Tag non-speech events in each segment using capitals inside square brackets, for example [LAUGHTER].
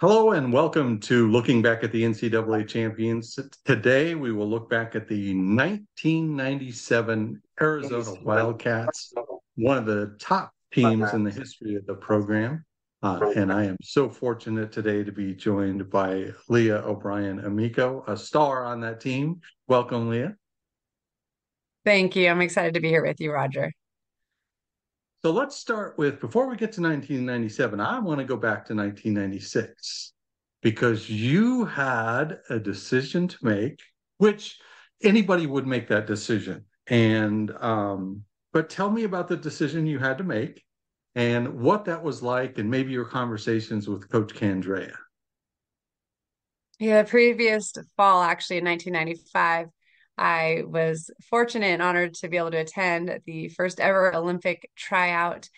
Hello and welcome to Looking Back at the NCAA Champions. Today we will look back at the 1997 Arizona Wildcats, one of the top teams in the history of the program. Uh, and I am so fortunate today to be joined by Leah O'Brien Amico, a star on that team. Welcome, Leah. Thank you. I'm excited to be here with you, Roger. So let's start with before we get to 1997, I want to go back to 1996 because you had a decision to make, which anybody would make that decision. And, um, but tell me about the decision you had to make and what that was like, and maybe your conversations with Coach Candrea. Yeah, previous fall, actually in 1995, I was fortunate and honored to be able to attend the first ever Olympic tryout.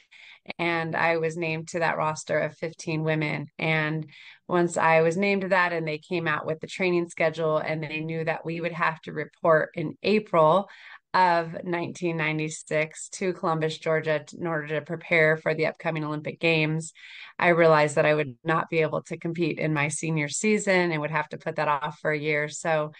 And I was named to that roster of 15 women. And once I was named to that, and they came out with the training schedule, and they knew that we would have to report in April of 1996 to Columbus, Georgia, in order to prepare for the upcoming Olympic Games. I realized that I would not be able to compete in my senior season and would have to put that off for a year. So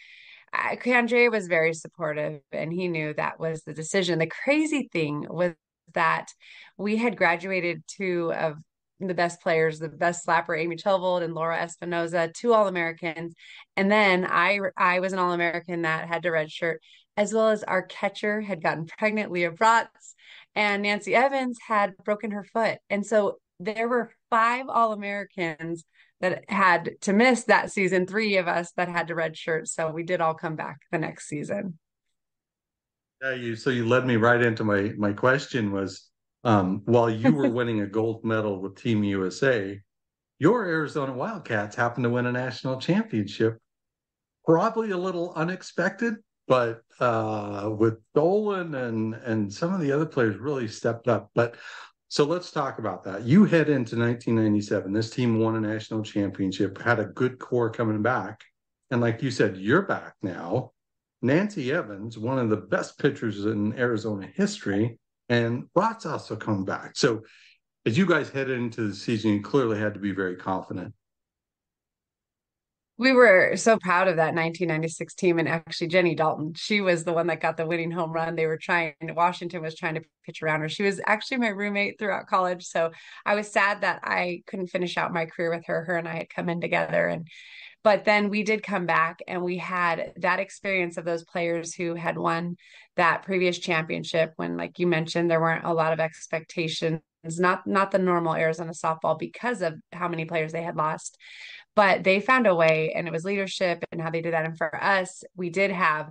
Candrea was very supportive and he knew that was the decision. The crazy thing was that we had graduated two of the best players, the best slapper, Amy Chellevold and Laura Espinoza, two All Americans. And then I I was an All American that had to redshirt, as well as our catcher had gotten pregnant, Leah Braatz, and Nancy Evans had broken her foot. And so there were five All Americans that had to miss that season, three of us that had to redshirt. So we did all come back the next season. Yeah, you so you led me right into my my question was um, while you were [LAUGHS] winning a gold medal with Team USA, your Arizona Wildcats happened to win a national championship. Probably a little unexpected, but uh, with Dolan and and some of the other players really stepped up. But so let's talk about that. You head into 1997. This team won a national championship, had a good core coming back. And like you said, you're back now. Nancy Evans, one of the best pitchers in Arizona history, and Braatz also come back. So as you guys headed into the season, you clearly had to be very confident we were so proud of that 1996 team and actually jenny dalton. She was the one that got the winning home run. They were trying washington was trying to pitch around her. She was actually my roommate throughout college. So i was sad that i couldn't finish out my career with her. Her and i had come in together and but then we did come back and we had that experience of those players who had won that previous championship when like you mentioned there weren't a lot of expectations not not the normal arizona softball because of how many players they had lost but they found a way and it was leadership and how they did that and for us we did have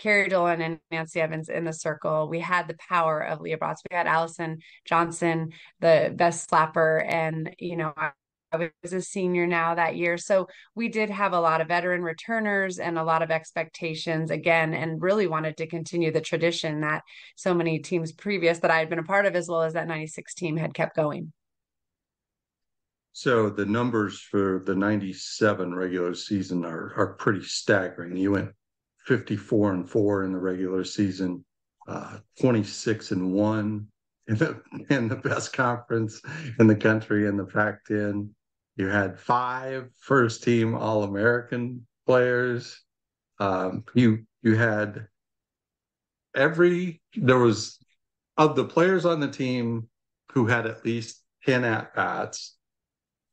Carrie Dolan and Nancy Evans in the circle. We had the power of Leah Braatz. We had Allison Johnson, the best slapper, and you know I, I was a senior now that year, so we did have a lot of veteran returners and a lot of expectations again, and really wanted to continue the tradition that so many teams previous that I had been a part of, as well as that '96 team, had kept going. So the numbers for the 97 regular season are, are pretty staggering. You went 54 and 4 in the regular season, uh, 26 and 1 in the, in the best conference in the country in the Pac 10. You had five first team All American players. Um, you you had every there was of the players on the team who had at least 10 at bats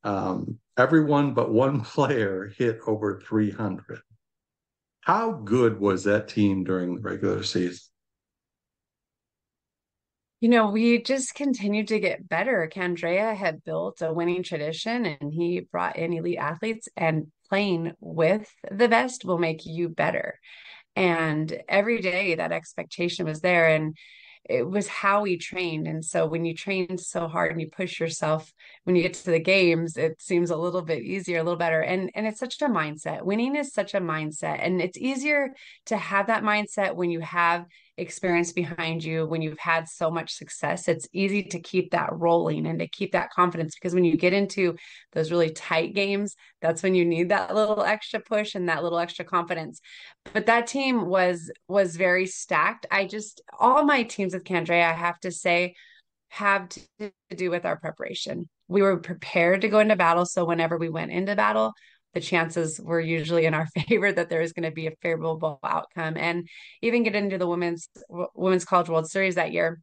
um, everyone but one [LAUGHS] player hit over 300. How good was that team during the regular season? You know, we just continued to get better. Candrea had built a winning tradition and he brought in elite athletes, and playing with the best will make you better. And every day that expectation was there. And it was how we trained. And so when you train so hard and you push yourself, when you get to the games, it seems a little bit easier, a little better. And and it's such a mindset. Winning is such a mindset. And it's easier to have that mindset when you have experience behind you, when you've had so much success, it's easy to keep that rolling and to keep that confidence because when you get into those really tight games, that's when you need that little extra push and that little extra confidence. But that team was was very stacked. I just all my teams with Candrea, I have to say, have to do with our preparation. we were prepared to go into battle. So whenever we went into battle, the chances were usually in our [LAUGHS] favor that there was going to be a favorable outcome. And even get into the women's women's college world series that year,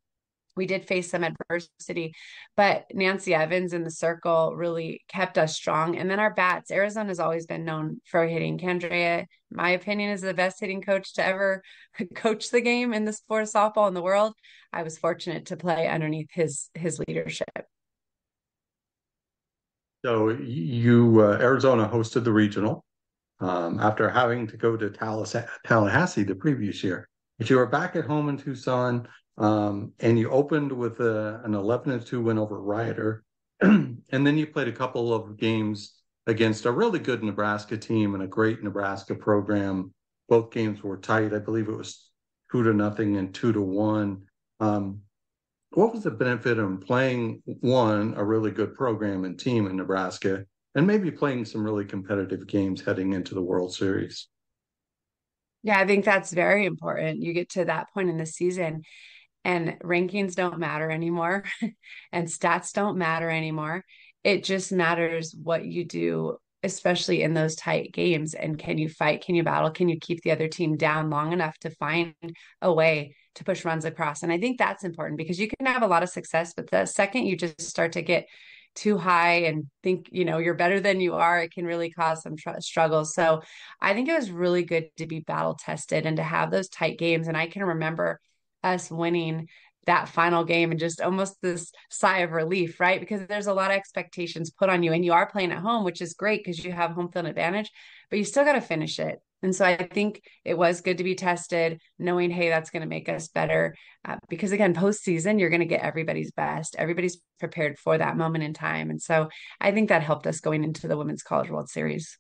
we did face some adversity, but Nancy Evans in the circle really kept us strong. And then our bats, Arizona has always been known for hitting. Candrea, my opinion, is the best hitting coach to ever [LAUGHS] coach the game in the sport of softball in the world. I was fortunate to play underneath his his leadership. So you uh, Arizona hosted the regional um, after having to go to Tallahassee the previous year. But you were back at home in Tucson, um, and you opened with a, an 11 2 win over Rioter. [CLEARS THROAT] and then you played a couple of games against a really good Nebraska team and a great Nebraska program. Both games were tight. I believe it was two to nothing and two to one. Um, what was the benefit of playing one a really good program and team in Nebraska, and maybe playing some really competitive games heading into the World Series? Yeah, I think that's very important. You get to that point in the season, and rankings don't matter anymore, [LAUGHS] and stats don't matter anymore. It just matters what you do especially in those tight games and can you fight can you battle can you keep the other team down long enough to find a way to push runs across. And I think that's important because you can have a lot of success, but the second you just start to get too high and think you know you're better than you are it can really cause some tr- struggles. So i think it was really good to be battle tested and to have those tight games. And i can remember us winning that final game and just almost this sigh of relief right? Because there's a lot of expectations put on you and you are playing at home which is great because you have home field advantage but you still got to finish it and so I think it was good to be tested, knowing, hey, that's going to make us better. Uh, because again, postseason, you're going to get everybody's best. Everybody's prepared for that moment in time. And so I think that helped us going into the Women's College World Series.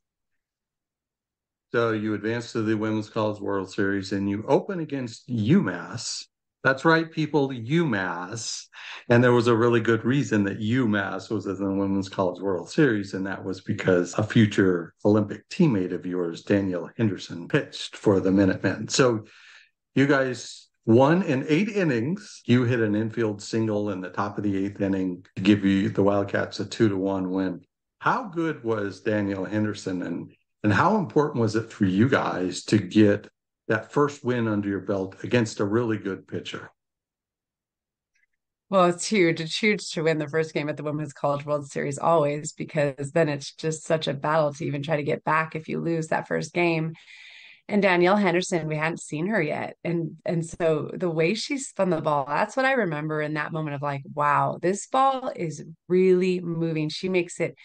So you advance to the Women's College World Series and you open against UMass that's right, people, UMass. And there was a really good reason that UMass was in the Women's College World Series, and that was because a future Olympic teammate of yours, Danielle Henderson, pitched for the Minutemen. So you guys won in eight innings. You hit an infield single in the top of the eighth inning to give you the Wildcats a two to one win. How good was Danielle Henderson and and how important was it for you guys to get that first win under your belt against a really good pitcher? Well, it's huge. It's huge to win the first game at the Women's College World Series always, because then it's just such a battle to even try to get back if you lose that first game. And Danielle Henderson, we hadn't seen her yet. And and so the way she spun the ball, that's what I remember in that moment of like, wow, this ball is really moving. She makes it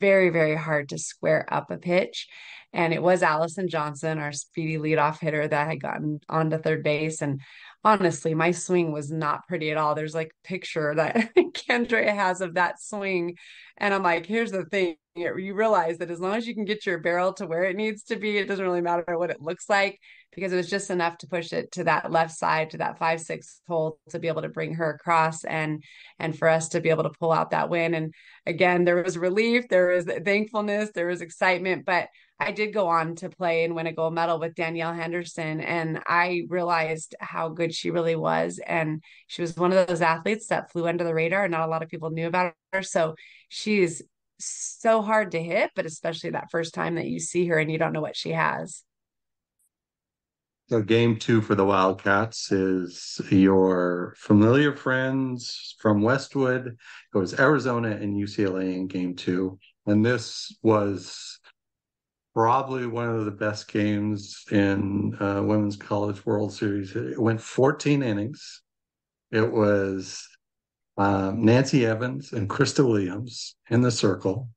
very, very hard to square up a pitch. And it was Allison Johnson, our speedy leadoff hitter, that had gotten onto third base. And honestly, my swing was not pretty at all. There's like picture that [LAUGHS] Candrea has of that swing. And I'm like, here's the thing. You realize that as long as you can get your barrel to where it needs to be, it doesn't really matter what it looks like because it was just enough to push it to that left side to that five six hole to be able to bring her across and and for us to be able to pull out that win. And again there was relief there was thankfulness there was excitement but I did go on to play and win a gold medal with Danielle Henderson and I realized how good she really was and she was one of those athletes that flew under the radar and not a lot of people knew about her. So she's so hard to hit but especially that first time that you see her and you don't know what she has so game two for the Wildcats is your familiar friends from Westwood. It was Arizona and UCLA in game two. And this was probably one of the best games in uh, Women's College World Series. It went 14 innings. It was um, Nancy Evans and Krista Williams in the circle,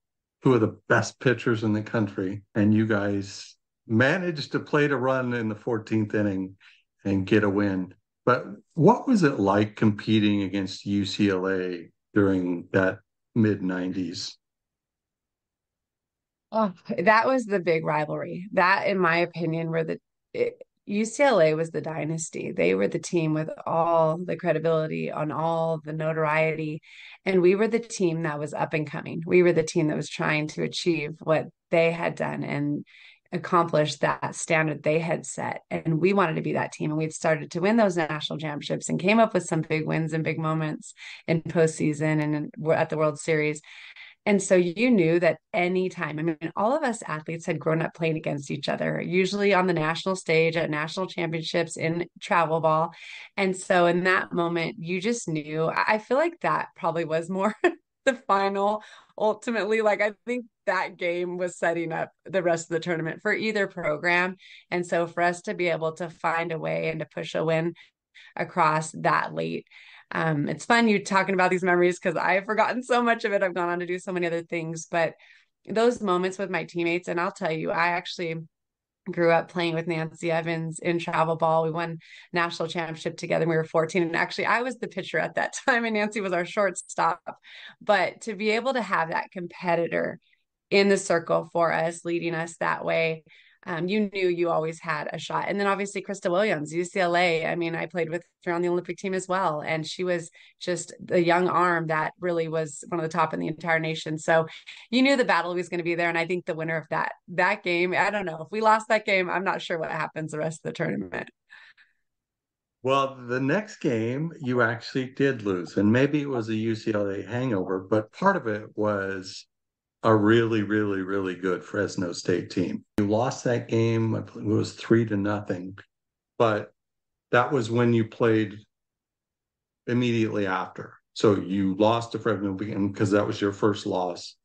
who are the best pitchers in the country. And you guys managed to play to run in the 14th inning and get a win. But what was it like competing against UCLA during that mid 90s? Oh, that was the big rivalry. That, in my opinion, were the it, UCLA was the dynasty. They were the team with all the credibility on all the notoriety. And we were the team that was up and coming. We were the team that was trying to achieve what they had done. And accomplish that standard they had set. And we wanted to be that team. And we'd started to win those national championships and came up with some big wins and big moments in postseason and at the World Series. And so you knew that anytime, I mean, all of us athletes had grown up playing against each other, usually on the national stage at national championships in travel ball. And so in that moment, you just knew, I feel like that probably was more [LAUGHS] the final ultimately. Like, I think that game was setting up the rest of the tournament for either program. And so for us to be able to find a way and to push a win across that late um, it's fun you talking about these memories because I've forgotten so much of it. I've gone on to do so many other things, but those moments with my teammates, and I'll tell you, I actually grew up playing with Nancy Evans in travel ball. We won national championship together. We were 14. And actually, I was the pitcher at that [LAUGHS] time, and Nancy was our shortstop. But to be able to have that competitor in the circle for us, leading us that way, um, you knew you always had a shot. And then obviously Krista Williams, UCLA. I mean, I played with her on the Olympic team as well. And she was just the young arm that really was one of the top in the entire nation. So you knew the battle was going to be there. And I think the winner of that that game, I don't know. If we lost that game, I'm not sure what happens the rest of the tournament. Well, the next game you actually did lose, and maybe it was a UCLA hangover, but part of it was a really, really, really good Fresno State team. You lost that game, it was three to nothing, but that was when you played immediately after. So you lost to Fresno because that was your first loss.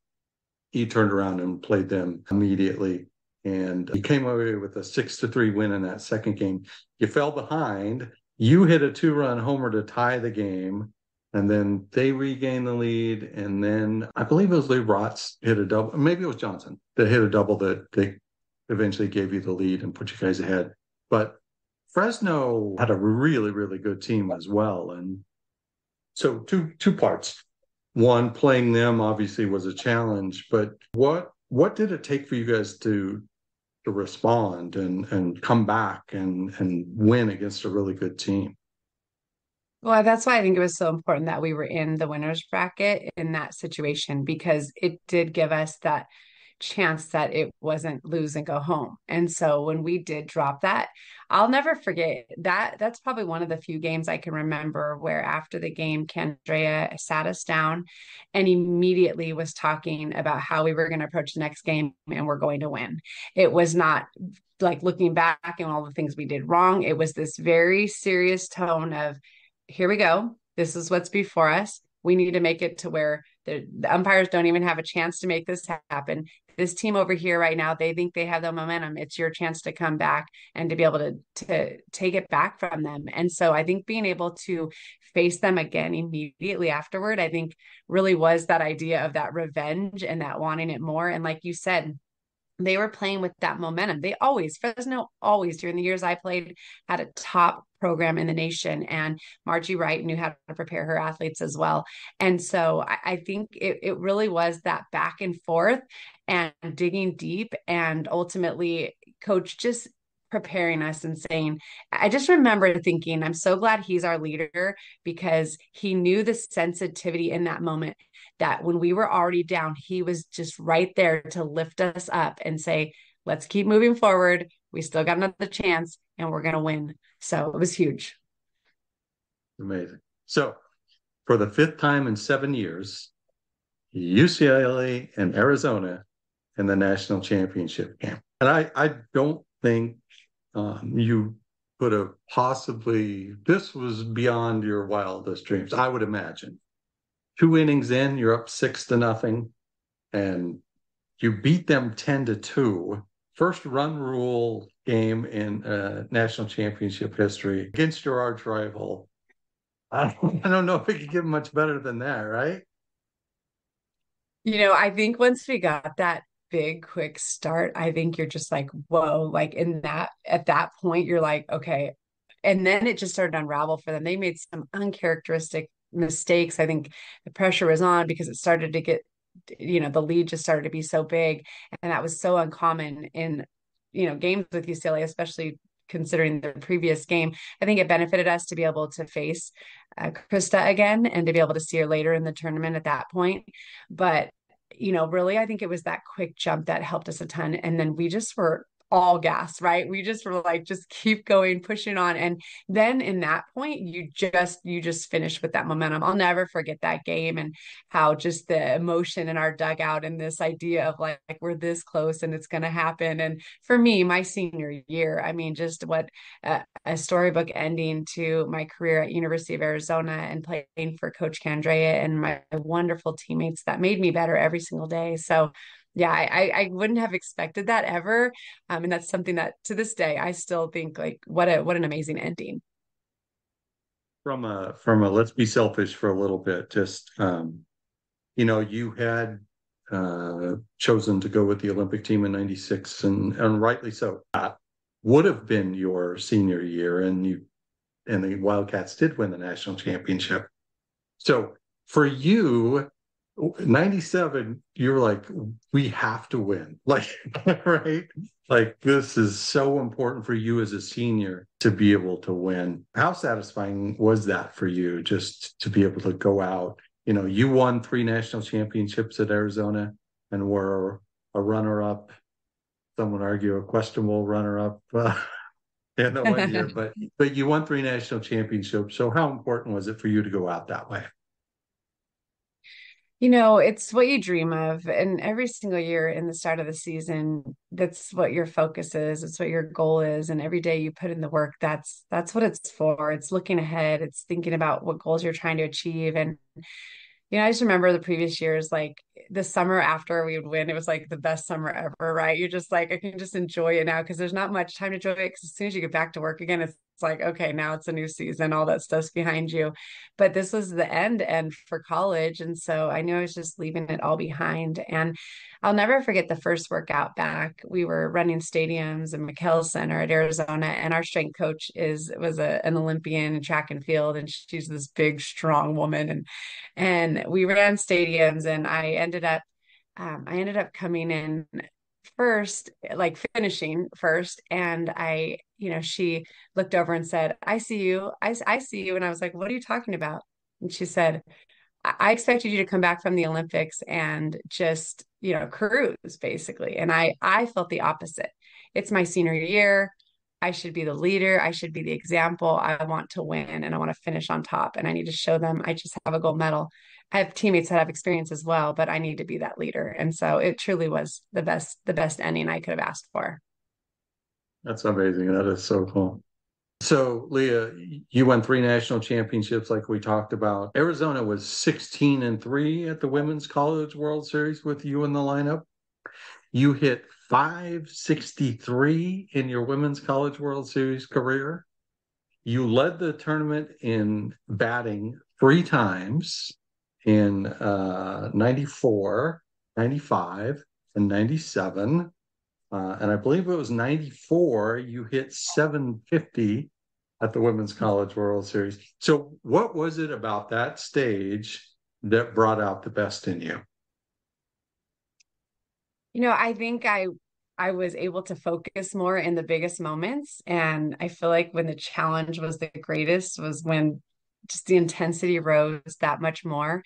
You turned around and played them immediately. And you came away with a six to three win in that second game. You fell behind. You hit a two run homer to tie the game and then they regained the lead. And then I believe it was Leah Braatz hit a double. Maybe it was Johnson that hit a double that they eventually gave you the lead and put you guys ahead. But Fresno had a really, really good team as well. And so two two parts. One, playing them obviously was a challenge, but what what did it take for you guys to to respond and and come back and and win against a really good team? Well, that's why I think it was so important that we were in the winners bracket in that situation because it did give us that chance that it wasn't lose and go home. And so when we did drop that, I'll never forget that. That's probably one of the few games I can remember where after the game, Candrea sat us down and immediately was talking about how we were going to approach the next game and we're going to win. It was not like looking back and all the things we did wrong. It was this very serious tone of, here we go. This is what's before us. We need to make it to where the, the, umpires don't even have a chance to make this happen. This team over here right now, they think they have the momentum. It's your chance to come back and to be able to to take it back from them. And so I think being able to face them again immediately afterward, I think really was that idea of that revenge and that wanting it more. And like you said, they were playing with that momentum. They always, Fresno always during the years I played had a top program in the nation. And Margie Wright knew how to prepare her athletes as well. And so I, I think it, it really was that back and forth and digging deep and ultimately coach just preparing us and saying, I just remember thinking, I'm so glad he's our leader because he knew the sensitivity in that moment that when we were already down, he was just right there to lift us up and say, let's keep moving forward. We still got another chance and we're going to win. So it was huge. Amazing. So for the fifth time in seven years, UCLA and Arizona in the national championship game. And I, I don't think um, you could have possibly, this was beyond your wildest dreams, I would imagine two innings in, you're up six to nothing, and you beat them 10 to 2. First run rule game in uh, national championship history against your arch rival. I don't, I don't know if we could get much better than that, right? You know, I think once we got that big quick start, I think you're just like, whoa, like in that at that point, you're like, okay. And then it just started to unravel for them. They made some uncharacteristic mistakes. I think the pressure was on because it started to get, you know, the lead just started to be so big. And that was so uncommon in, you know, games with UCLA, especially considering the previous game. I think it benefited us to be able to face uh, Krista again and to be able to see her later in the tournament at that point. But, you know, really, I think it was that quick jump that helped us a ton. And then we just were all gas, right? We just were like, just keep going, pushing on. And then in that point, you just, you just finish with that momentum. I'll never forget that game and how just the emotion in our dugout and this idea of like, like we're this close and it's going to happen. And for me, my senior year, I mean, just what a, a storybook ending to my career at University of Arizona and playing for Coach Candrea and my wonderful teammates that made me better every single day. So yeah, I, I wouldn't have expected that ever. Um, and that's something that to this day I still think like what a what an amazing ending. From a from a let's be selfish for a little bit. Just um, you know, you had uh, chosen to go with the Olympic team in '96, and and rightly so. That would have been your senior year, and you and the Wildcats did win the national championship. So for you, 97 you're like we have to win. [LAUGHS] Like right? Like this is so important for you as a senior to be able to win. How satisfying was that for you just to be able to go out? You know you won three national championships at arizona and were a runner-up. Some would argue a questionable runner-up [LAUGHS] uh, in the one year [LAUGHS] but but you won three national championships. So how important was it for you to go out that way you know, it's what you dream of. And every single year in the start of the season, that's what your focus is. It's what your goal is. And every day you put in the work, that's that's what it's for. It's looking ahead. It's thinking about what goals you're trying to achieve. And you know, I just remember the previous years, like the summer after we would win, it was like the best summer ever, right? You're just like, I can just enjoy it now because there's not much time to enjoy it. Because as soon as you get back to work again, it's it's like okay now it's a new season all that stuff's behind you but this was the end end for college and so i knew i was just leaving it all behind and i'll never forget the first workout back we were running stadiums in McKale center at arizona and our strength coach is was a, an olympian in track and field and she's this big strong woman and and we ran stadiums and i ended up um, I ended up coming in first, like finishing first. And I, you know, she looked over and said, I see you. I, I see you. And I was like, what are you talking about? And she said, I expected you to come back from the Olympics and just, you know, cruise basically. And I, I felt the opposite. It's my senior year. I should be the leader. I should be the example. I want to win and I want to finish on top. And I need to show them I just have a gold medal. I have teammates that have experience as well, but I need to be that leader. And so it truly was the best, the best ending I could have asked for. That's amazing. That is so cool. So, Leah, you won three national championships, like we talked about. Arizona was 16 and three at the Women's College World Series with you in the lineup. You hit 563 in your Women's College World Series career. You led the tournament in batting three times in uh, 94, 95, and 97. Uh, and I believe it was 94, you hit 750 at the Women's College World Series. So, what was it about that stage that brought out the best in you? You know, I think I I was able to focus more in the biggest moments and I feel like when the challenge was the greatest was when just the intensity rose that much more.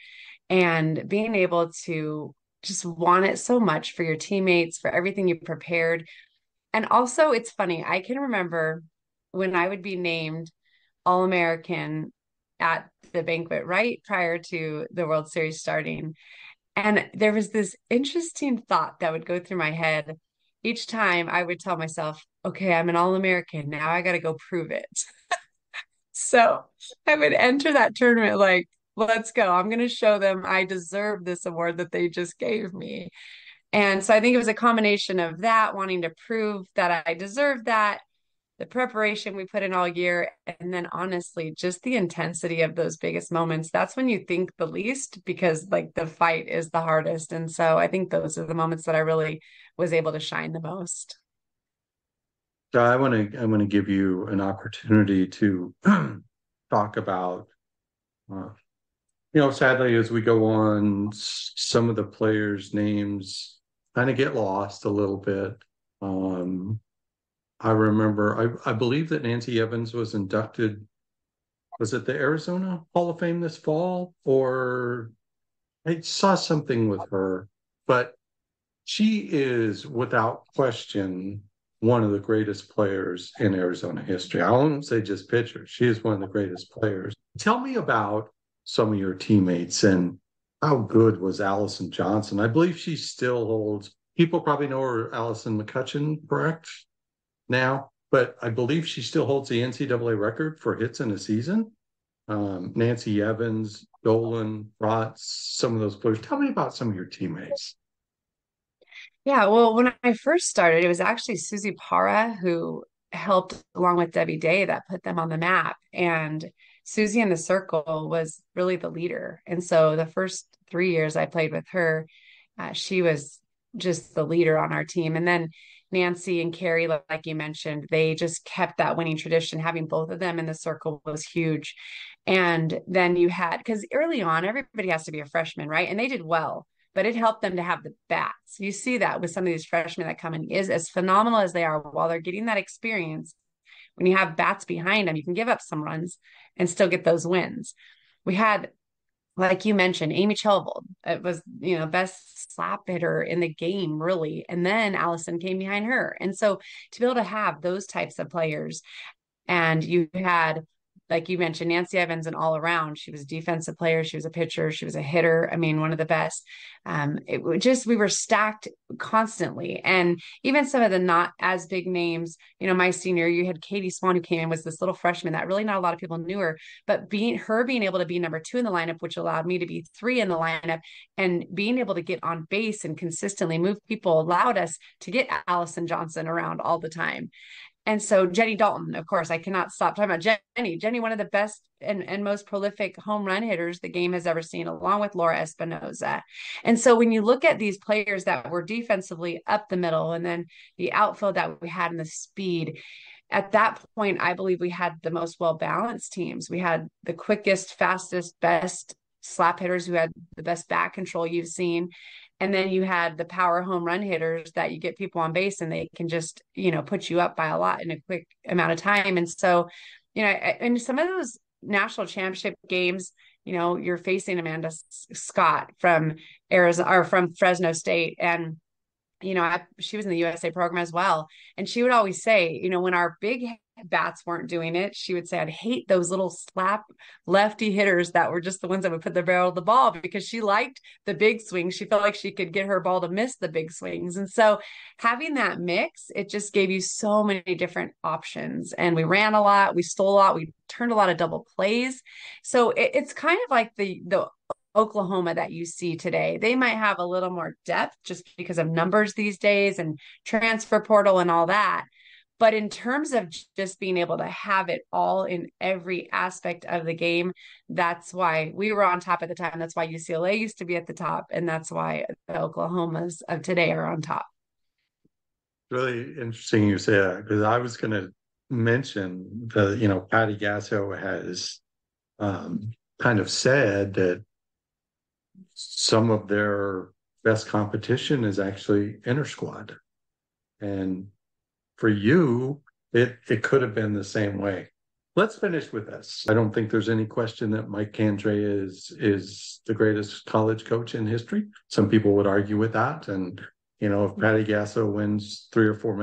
And being able to just want it so much for your teammates for everything you prepared. And also it's funny i can remember when i would be named all american at the banquet right prior to the world series starting and there was this interesting thought that would go through my head each time i would tell myself okay i'm an all american now i got to go prove it [LAUGHS] So I would enter that tournament like, let's go. I'm going to show them I deserve this award that they just gave me. And so I think it was a combination of that, wanting to prove that I deserve that, the preparation we put in all year, and then honestly, just the intensity of those biggest moments. That's when you think the least because like the fight is the hardest. And so I think those are the moments that I really was able to shine the most. So I want to I want to give you an opportunity to [CLEARS THROAT] talk about, uh, you know, sadly as we go on, some of the players' names kind of get lost a little bit. Um, I remember, I I believe that Nancy Evans was inducted. Was it the Arizona Hall of Fame this fall, or I saw something with her, but she is without question one of the greatest players in Arizona history. I won't say just pitcher. She is one of the greatest players. Tell me about some of your teammates and how good was Allison Johnson? I believe she still holds, people probably know her Allison McCutcheon, correct? Now, but I believe she still holds the NCAA record for hits in a season. Um, Nancy Evans, Dolan, Braatz, some of those players. Tell me about some of your teammates. Yeah, well, when I first started, it was actually Susie Parra who helped along with Debbie Day that put them on the map. And Susie in the circle was really the leader. And so the first three years I played with her, uh, she was just the leader on our team. And then Nancy and Carrie, like you mentioned, they just kept that winning tradition. Having both of them in the circle was huge. And then you had, because early on, everybody has to be a freshman, right? And they did well but it helped them to have the bats. You see that with some of these freshmen that come in, is as phenomenal as they are while they're getting that experience. When you have bats behind them, you can give up some runs and still get those wins. We had, like you mentioned, Amy Chellevold. It uh, was, you know, best slap hitter in the game, really. And then Allison came behind her. And so to be able to have those types of players, and you had like you mentioned, Nancy Evans and all around. She was a defensive player. She was a pitcher. She was a hitter. I mean, one of the best. Um, it just we were stacked constantly, and even some of the not as big names. You know, my senior, you had Katie Swan who came in was this little freshman that really not a lot of people knew her, but being her being able to be number two in the lineup, which allowed me to be three in the lineup, and being able to get on base and consistently move people allowed us to get Allison Johnson around all the time. And so Jenny Dalton, of course, I cannot stop talking about Jenny. Jenny, one of the best and, and most prolific home run hitters the game has ever seen, along with Laura Espinoza. And so when you look at these players that were defensively up the middle and then the outfield that we had and the speed, at that point, I believe we had the most well balanced teams. We had the quickest, fastest, best slap hitters who had the best back control you've seen and then you had the power home run hitters that you get people on base and they can just you know put you up by a lot in a quick amount of time. And so you know and some of those national championship games you know you're facing amanda scott from arizona or from fresno state. And you know I, she was in the usa program as well and she would always say you know when our big bats weren't doing it, she would say, I'd hate those little slap lefty hitters that were just the ones that would put the barrel of the ball because she liked the big swings. She felt like she could get her ball to miss the big swings. And so having that mix, it just gave you so many different options. And we ran a lot, we stole a lot, we turned a lot of double plays. So it, it's kind of like the the Oklahoma that you see today. They might have a little more depth just because of numbers these days and transfer portal and all that. But in terms of just being able to have it all in every aspect of the game, that's why we were on top at the time. That's why UCLA used to be at the top. And that's why the Oklahomas of today are on top. Really interesting you say that because I was going to mention the, you know, Patty Gasso has um, kind of said that some of their best competition is actually inter squad. And for you, it it could have been the same way. Let's finish with this. I don't think there's any question that Mike Candrea is is the greatest college coach in history. Some people would argue with that, and you know, if Patty Gasso wins three or four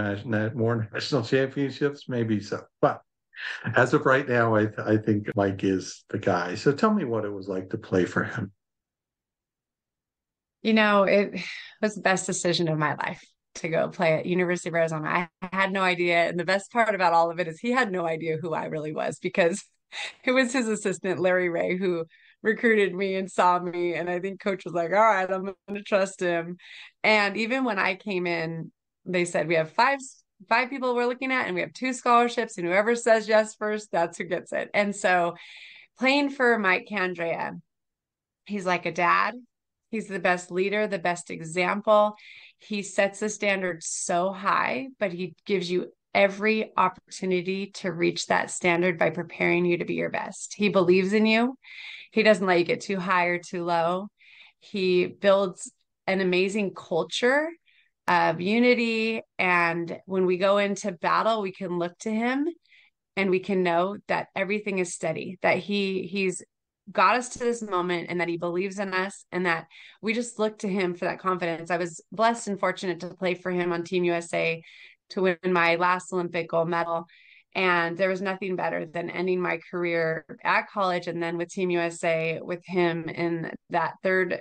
more national championships, maybe so. But as of right now, I, I think Mike is the guy. So tell me what it was like to play for him. You know, it was the best decision of my life to go play at University of Arizona. I had no idea. And the best part about all of it is he had no idea who I really was because [LAUGHS] it was his assistant, Larry Ray, who recruited me and saw me. And I think coach was like, all right, I'm going to trust him. And even when I came in, they said, we have five five people we're looking at and we have two scholarships and whoever says yes first that's who gets it and so playing for mike candrea he's like a dad he's the best leader the best example he sets the standard so high, but he gives you every opportunity to reach that standard by preparing you to be your best. He believes in you. He doesn't let you get too high or too low. He builds an amazing culture of unity. And when we go into battle, we can look to him and we can know that everything is steady, that he he's got us to this moment and that he believes in us and that we just look to him for that confidence. I was blessed and fortunate to play for him on Team USA to win my last Olympic gold medal. And there was nothing better than ending my career at college and then with Team USA with him in that third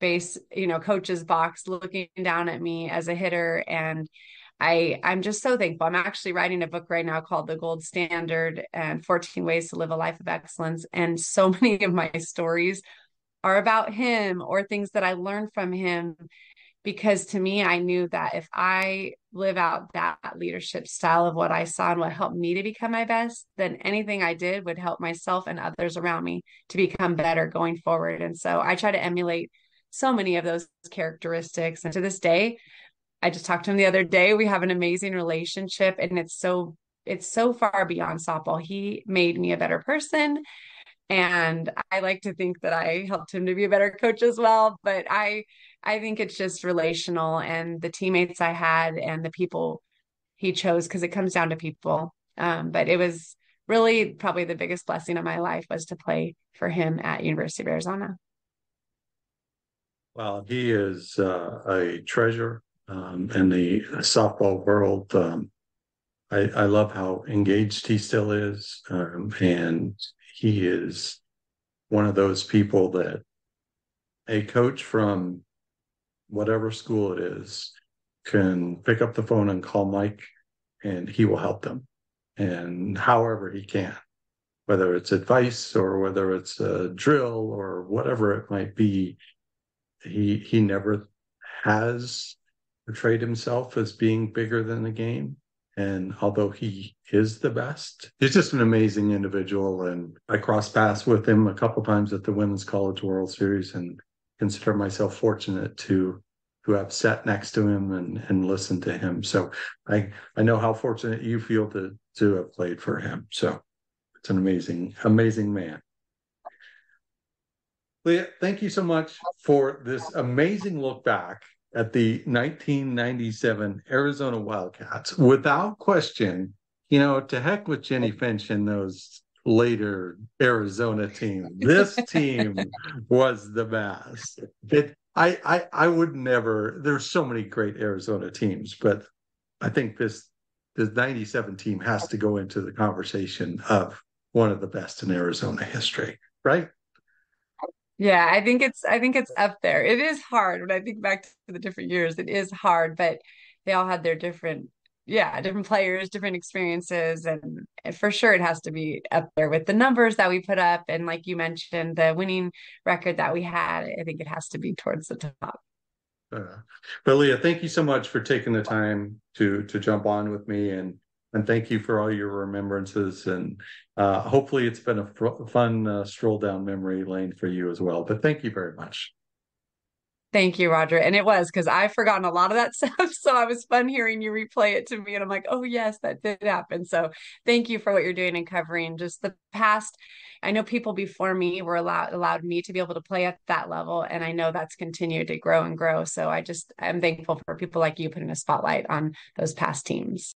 base, you know, coach's box looking down at me as a hitter. And I I'm just so thankful. I'm actually writing a book right now called The Gold Standard and 14 Ways to Live a Life of Excellence. And so [LAUGHS] many of my stories are about him or things that I learned from him because to me I knew that if I live out that leadership style of what I saw and what helped me to become my best, then anything I did would help myself and others around me to become better going forward. And so I try to emulate so many of those characteristics. And to this day, I just talked to him the other day. We have an amazing relationship and it's so it's so far beyond softball. He made me a better person and I like to think that I helped him to be a better coach as well, but I I think it's just relational and the teammates I had and the people he chose because it comes down to people. Um, but it was really probably the biggest blessing of my life was to play for him at University of Arizona. Well, he is uh, a treasure um, in the softball world. Um, I, I, love how engaged he still is, um, and he is one of those people that a coach from whatever school it is can pick up the phone and call Mike, and he will help them, and however he can, whether it's advice or whether it's a drill or whatever it might be. He he never has portrayed himself as being bigger than the game. And although he is the best, he's just an amazing individual. And I crossed paths with him a couple times at the Women's College World Series and consider myself fortunate to to have sat next to him and and listened to him. So I I know how fortunate you feel to to have played for him. So it's an amazing, amazing man. Leah, thank you so much for this amazing look back at the 1997 Arizona Wildcats. Without question, you know, to heck with Jenny oh. Finch and those later Arizona team. This [LAUGHS] team was the best. It, I, I, I would never. There's so many great Arizona teams, but I think this this 97 team has to go into the conversation of one of the best in Arizona history, right? Yeah, I think it's I think it's up there. It is hard when I think back to the different years. It is hard, but they all had their different yeah, different players, different experiences and, and for sure it has to be up there with the numbers that we put up and like you mentioned the winning record that we had. I think it has to be towards the top. Uh, but Leah, thank you so much for taking the time to to jump on with me and and thank you for all your remembrances. And uh, hopefully, it's been a fr- fun uh, stroll down memory lane for you as well. But thank you very much. Thank you, Roger. And it was because I've forgotten a lot of that [LAUGHS] stuff. So it was fun hearing you replay it to me. And I'm like, oh, yes, that did happen. So thank you for what you're doing and covering just the past. I know people before me were allowed allowed me to be able to play at that level. And I know that's continued to grow and grow. So I just I'm thankful for people like you putting a spotlight on those past teams.